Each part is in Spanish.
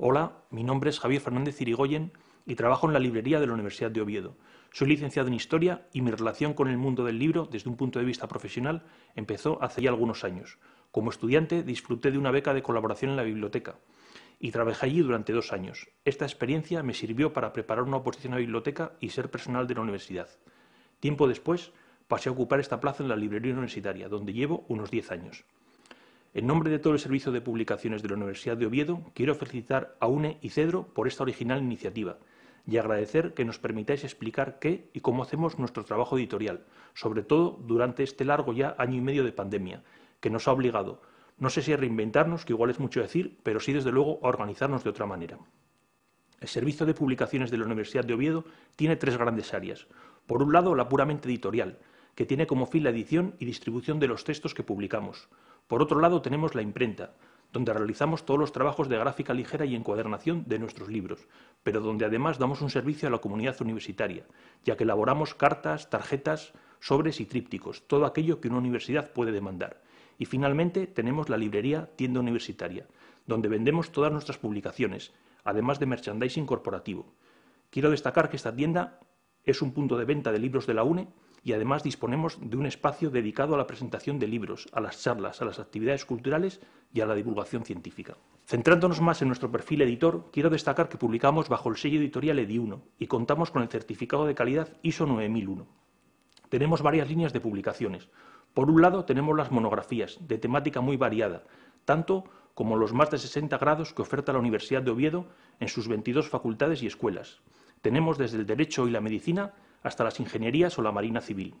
Hola, mi nombre es Javier Fernández Irigoyen y trabajo en la librería de la Universidad de Oviedo. Soy licenciado en Historia y mi relación con el mundo del libro, desde un punto de vista profesional, empezó hace ya algunos años. Como estudiante disfruté de una beca de colaboración en la biblioteca y trabajé allí durante dos años. Esta experiencia me sirvió para preparar una oposición a la biblioteca y ser personal de la universidad. Tiempo después pasé a ocupar esta plaza en la librería universitaria, donde llevo unos diez años. En nombre de todo el Servicio de Publicaciones de la Universidad de Oviedo, quiero felicitar a UNE y CEDRO por esta original iniciativa y agradecer que nos permitáis explicar qué y cómo hacemos nuestro trabajo editorial, sobre todo durante este largo ya año y medio de pandemia, que nos ha obligado, no sé si a reinventarnos, que igual es mucho decir, pero sí desde luego a organizarnos de otra manera. El Servicio de Publicaciones de la Universidad de Oviedo tiene tres grandes áreas. Por un lado, la puramente editorial, que tiene como fin la edición y distribución de los textos que publicamos. Por otro lado, tenemos la imprenta, donde realizamos todos los trabajos de gráfica ligera y encuadernación de nuestros libros, pero donde además damos un servicio a la comunidad universitaria, ya que elaboramos cartas, tarjetas, sobres y trípticos, todo aquello que una universidad puede demandar. Y finalmente tenemos la librería Tienda Universitaria, donde vendemos todas nuestras publicaciones, además de merchandising corporativo. Quiero destacar que esta tienda es un punto de venta de libros de la UNE y además disponemos de un espacio dedicado a la presentación de libros, a las charlas, a las actividades culturales y a la divulgación científica. Centrándonos más en nuestro perfil editor, quiero destacar que publicamos bajo el sello editorial EDI1 y contamos con el certificado de calidad ISO 9001. Tenemos varias líneas de publicaciones. Por un lado, tenemos las monografías, de temática muy variada, tanto como los más de 60 grados que oferta la Universidad de Oviedo en sus 22 facultades y escuelas. Tenemos desde el Derecho y la Medicina hasta las ingenierías o la Marina Civil.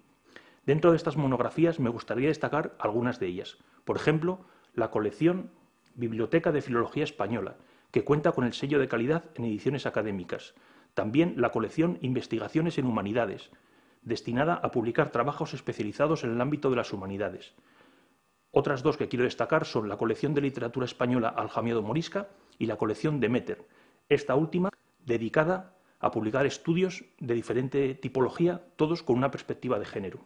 Dentro de estas monografías me gustaría destacar algunas de ellas. Por ejemplo, la colección Biblioteca de Filología Española, que cuenta con el sello de calidad en ediciones académicas. También la colección Investigaciones en Humanidades, destinada a publicar trabajos especializados en el ámbito de las humanidades. Otras dos que quiero destacar son la colección de literatura española Aljamiado Morisca y la colección Demeter, esta última dedicada a publicar estudios de diferente tipología, todos con una perspectiva de género.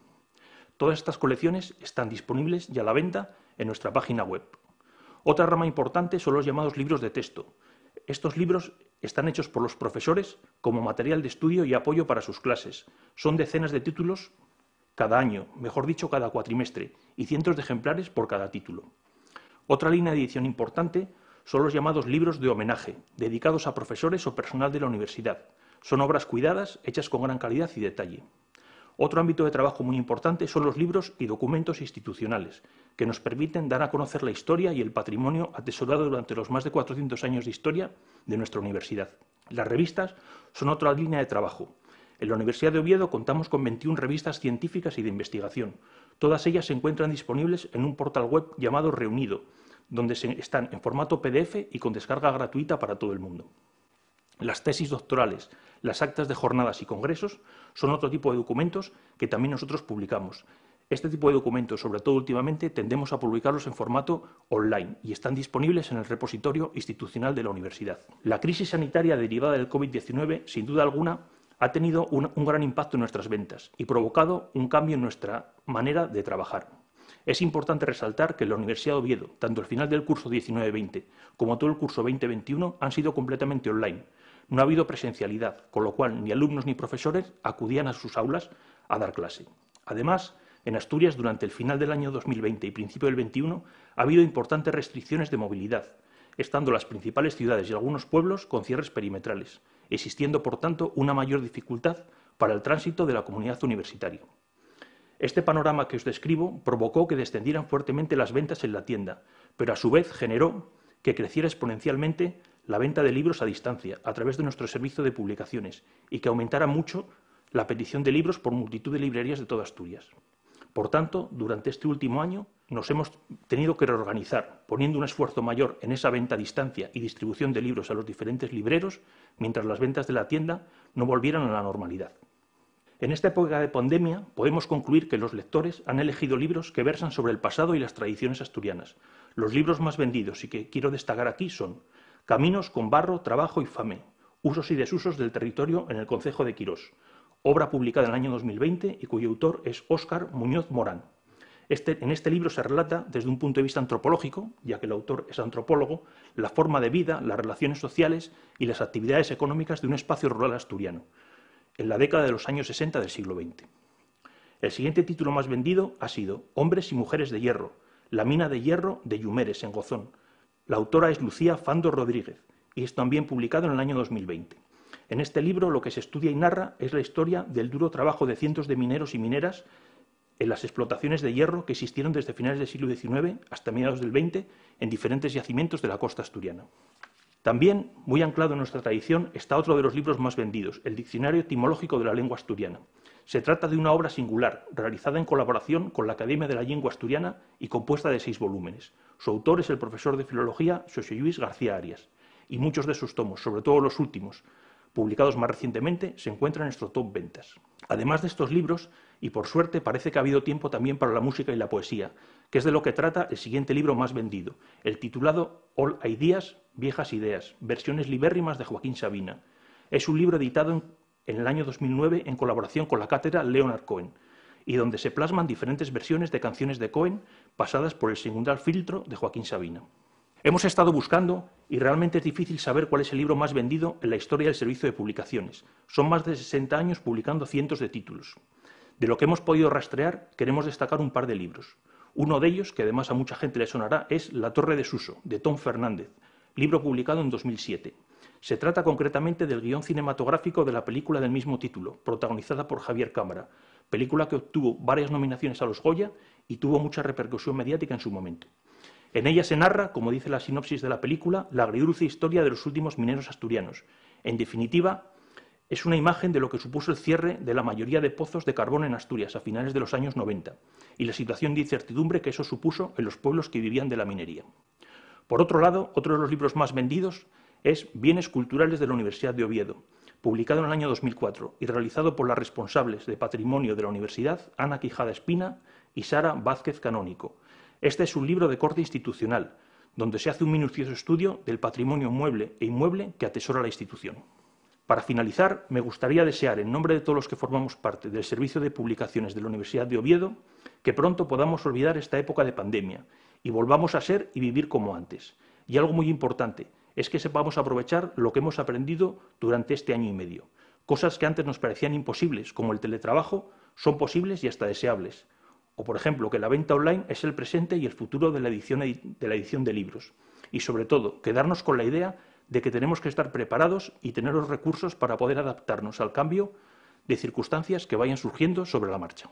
Todas estas colecciones están disponibles y a la venta en nuestra página web. Otra rama importante son los llamados libros de texto. Estos libros están hechos por los profesores como material de estudio y apoyo para sus clases. Son decenas de títulos cada año, mejor dicho, cada cuatrimestre, y cientos de ejemplares por cada título. Otra línea de edición importante son los llamados libros de homenaje, dedicados a profesores o personal de la universidad. Son obras cuidadas, hechas con gran calidad y detalle. Otro ámbito de trabajo muy importante son los libros y documentos institucionales, que nos permiten dar a conocer la historia y el patrimonio atesorado durante los más de 400 años de historia de nuestra universidad. Las revistas son otra línea de trabajo. En la Universidad de Oviedo contamos con 21 revistas científicas y de investigación. Todas ellas se encuentran disponibles en un portal web llamado Reunido, donde están en formato PDF y con descarga gratuita para todo el mundo. Las tesis doctorales, las actas de jornadas y congresos son otro tipo de documentos que también nosotros publicamos. Este tipo de documentos, sobre todo últimamente, tendemos a publicarlos en formato online y están disponibles en el repositorio institucional de la universidad. La crisis sanitaria derivada del COVID-19, sin duda alguna, ha tenido un, un, gran impacto en nuestras ventas y provocado un cambio en nuestra manera de trabajar. Es importante resaltar que en la Universidad de Oviedo, tanto el final del curso 19-20 como todo el curso 2021 han sido completamente online, no ha habido presencialidad, con lo cual ni alumnos ni profesores acudían a sus aulas a dar clase. Además, en Asturias, durante el final del año 2020 y principio del 21, ha habido importantes restricciones de movilidad, estando las principales ciudades y algunos pueblos con cierres perimetrales, existiendo, por tanto, una mayor dificultad para el tránsito de la comunidad universitaria. Este panorama que os describo provocó que descendieran fuertemente las ventas en la tienda, pero a su vez generó que creciera exponencialmente la venta de libros a distancia, a través de nuestro servicio de publicaciones, y que aumentara mucho la petición de libros por multitud de librerías de toda Asturias. Por tanto, durante este último año nos hemos tenido que reorganizar, poniendo un esfuerzo mayor en esa venta a distancia y distribución de libros a los diferentes libreros, mientras las ventas de la tienda no volvieran a la normalidad. En esta época de pandemia podemos concluir que los lectores han elegido libros que versan sobre el pasado y las tradiciones asturianas. Los libros más vendidos y que quiero destacar aquí son Caminos con barro, trabajo y fame. Usos y desusos del territorio en el Concejo de Quirós. Obra publicada en el año 2020 y cuyo autor es Óscar Muñoz Morán. Este, en este libro se relata, desde un punto de vista antropológico, ya que el autor es antropólogo, la forma de vida, las relaciones sociales y las actividades económicas de un espacio rural asturiano, en la década de los años 60 del siglo XX. El siguiente título más vendido ha sido Hombres y Mujeres de Hierro, la mina de hierro de Yumeres, en Gozón. La autora es Lucía Fando Rodríguez y es también publicado en el año 2020. En este libro lo que se estudia y narra es la historia del duro trabajo de cientos de mineros y mineras en las explotaciones de hierro que existieron desde finales del siglo XIX hasta mediados del XX en diferentes yacimientos de la costa asturiana. También, muy anclado en nuestra tradición, está otro de los libros más vendidos, el Diccionario Etimológico de la Lengua Asturiana. Se trata de una obra singular, realizada en colaboración con la Academia de la Lengua Asturiana y compuesta de seis volúmenes. Su autor es el profesor de Filología José Luis García Arias, y muchos de sus tomos, sobre todo los últimos, publicados más recientemente, se encuentran en nuestro top ventas. Además de estos libros, y por suerte parece que ha habido tiempo también para la música y la poesía, que es de lo que trata el siguiente libro más vendido, el titulado All Ideas, Viejas Ideas, versiones libérrimas de Joaquín Sabina. Es un libro editado en en el año 2009 en colaboración con la cátedra Leonard Cohen, y donde se plasman diferentes versiones de canciones de Cohen pasadas por el singular filtro de Joaquín Sabina. Hemos estado buscando y realmente es difícil saber cuál es el libro más vendido en la historia del servicio de publicaciones. Son más de 60 años publicando cientos de títulos. De lo que hemos podido rastrear, queremos destacar un par de libros. Uno de ellos, que además a mucha gente le sonará, es La Torre de Suso, de Tom Fernández, libro publicado en 2007. Se trata concretamente del guion cinematográfico de la película del mismo título, protagonizada por Javier Cámara, película que obtuvo varias nominaciones a los Goya y tuvo mucha repercusión mediática en su momento. En ella se narra, como dice la sinopsis de la película, la agridulce historia de los últimos mineros asturianos. En definitiva, es una imagen de lo que supuso el cierre de la mayoría de pozos de carbón en Asturias a finales de los años 90 y la situación de incertidumbre que eso supuso en los pueblos que vivían de la minería. Por otro lado, otro de los libros más vendidos es Bienes Culturales de la Universidad de Oviedo, publicado en el año 2004 y realizado por las responsables de patrimonio de la universidad, Ana Quijada Espina y Sara Vázquez Canónico. Este es un libro de corte institucional, donde se hace un minucioso estudio del patrimonio mueble e inmueble que atesora la institución. Para finalizar, me gustaría desear, en nombre de todos los que formamos parte del Servicio de Publicaciones de la Universidad de Oviedo, que pronto podamos olvidar esta época de pandemia y volvamos a ser y vivir como antes. Y algo muy importante, es que sepamos aprovechar lo que hemos aprendido durante este año y medio. Cosas que antes nos parecían imposibles, como el teletrabajo, son posibles y hasta deseables. O, por ejemplo, que la venta online es el presente y el futuro de la edición de, la edición de libros. Y, sobre todo, quedarnos con la idea de que tenemos que estar preparados y tener los recursos para poder adaptarnos al cambio de circunstancias que vayan surgiendo sobre la marcha.